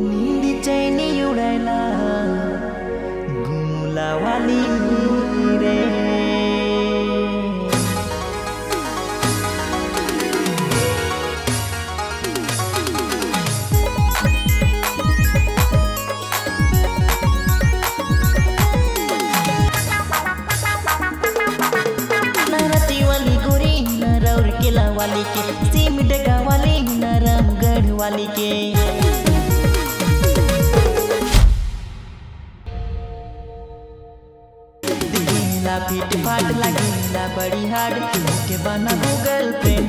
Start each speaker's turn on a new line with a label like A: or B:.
A: நீந்தி செய் நீ உடையலா वाली के, सिम डगा वाले नरमगढ़ वाली के। दिखेला पीट फाट लगेला, बड़ी हार्ड के बना गूगल रे